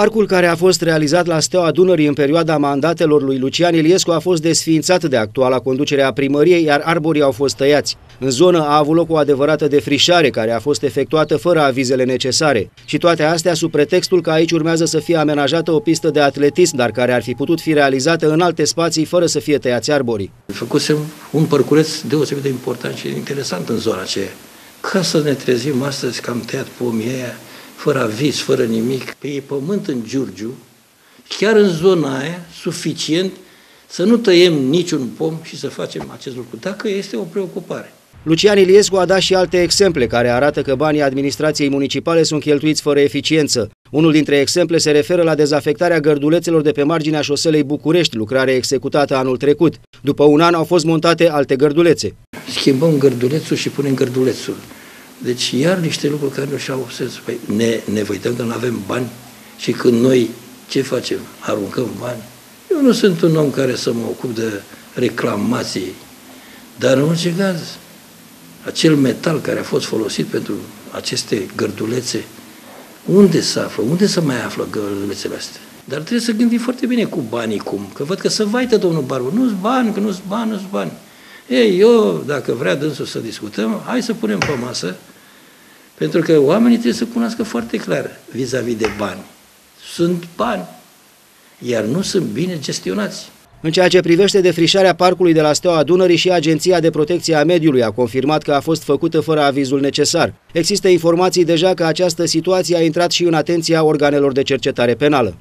Parcul care a fost realizat la Steaua Dunării în perioada mandatelor lui Lucian Iliescu a fost desființat de actuala conducere a primăriei, iar arborii au fost tăiați. În zonă a avut loc o adevărată defrișare care a fost efectuată fără avizele necesare. Și toate astea sub pretextul că aici urmează să fie amenajată o pistă de atletism, dar care ar fi putut fi realizată în alte spații fără să fie tăiați arborii. Făcusem un parcureț deosebit de important și interesant în zona aceea. Ca să ne trezim astăzi că am tăiat pomii aia, fără aviz, fără nimic, pe e pământ în Giurgiu, chiar în zona aia, suficient să nu tăiem niciun pom și să facem acest lucru, dacă este o preocupare. Lucian Iliescu a dat și alte exemple care arată că banii administrației municipale sunt cheltuiți fără eficiență. Unul dintre exemple se referă la dezafectarea gărdulețelor de pe marginea șoselei București, lucrare executată anul trecut. După un an au fost montate alte gărdulețe. Schimbăm gărdulețul și punem gărdulețul. Deci iar niște lucruri care nu și-au sens. Păi ne, ne văităm că nu avem bani și când noi ce facem? Aruncăm bani? Eu nu sunt un om care să mă ocup de reclamații, dar în orice caz, acel metal care a fost folosit pentru aceste gărdulețe, unde se află? Unde se mai află gărdulețele astea? Dar trebuie să gândim foarte bine cu banii cum, că văd că se vaită domnul Barbu, nu-s bani, că nu-s bani, nu-s bani. Ei, eu, dacă vrea dânsul să discutăm, hai să punem pe masă, pentru că oamenii trebuie să cunoască foarte clar vis-a-vis -vis de bani. Sunt bani, iar nu sunt bine gestionați. În ceea ce privește defrișarea parcului de la Steaua Dunării și Agenția de Protecție a Mediului a confirmat că a fost făcută fără avizul necesar. Există informații deja că această situație a intrat și în atenția organelor de cercetare penală.